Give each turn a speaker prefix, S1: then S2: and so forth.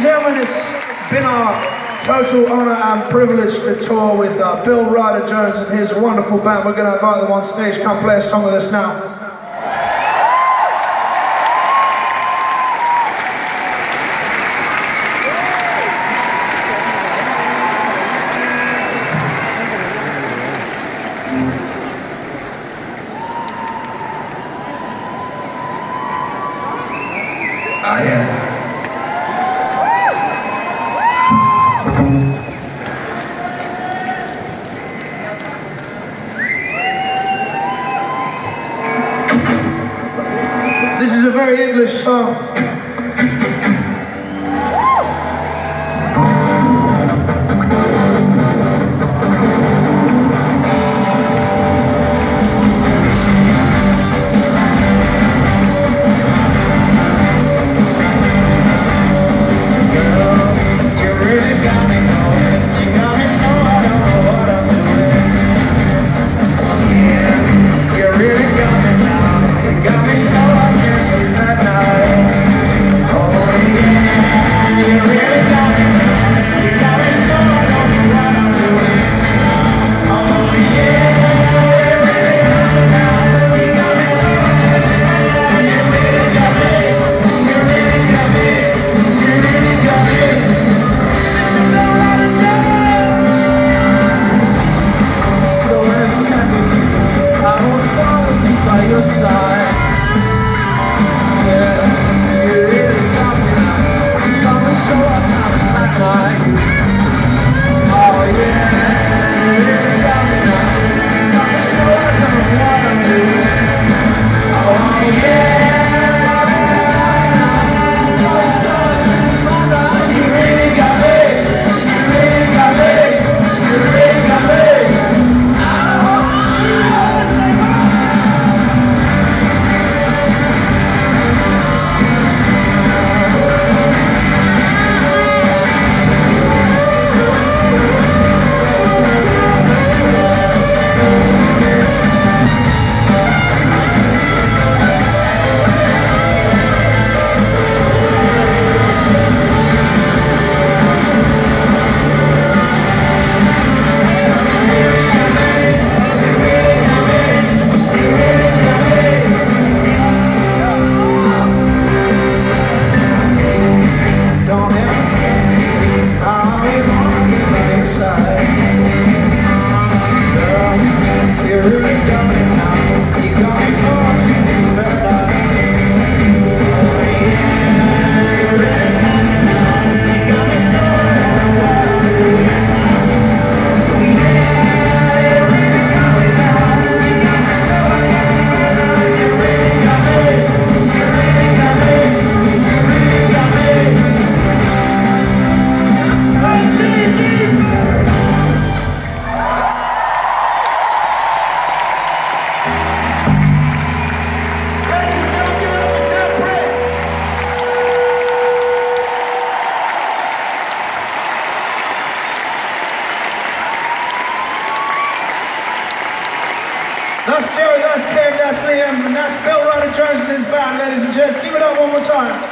S1: and gentlemen, it's been our total honor and privilege to tour with uh, Bill Ryder Jones and his wonderful band. We're going to invite them on stage. Come play a song with us now. Ah, I am. This is a very English song. That's Kev, that's Liam, and that's Bill Ryder Jones and his band, ladies and gents. Give it up one more time.